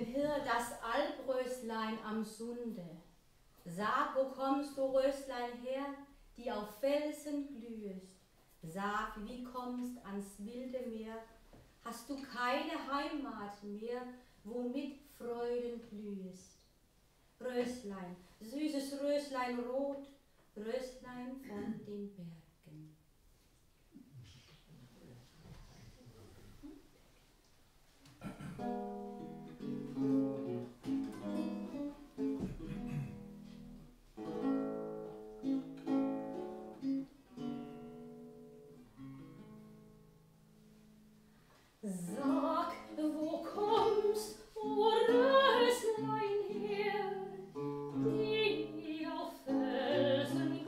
denn hier das Albröslein am Sunde. Sag, wo kommst du, Röslein, her, die auf Felsen glühest? Sag, wie kommst ans wilde Meer? Hast du keine Heimat mehr, wo mit Freuden blühest? Röslein, süßes Röslein rot, Röslein von den Bergen. Sag, wo kommst, o Röslein die auf Felsen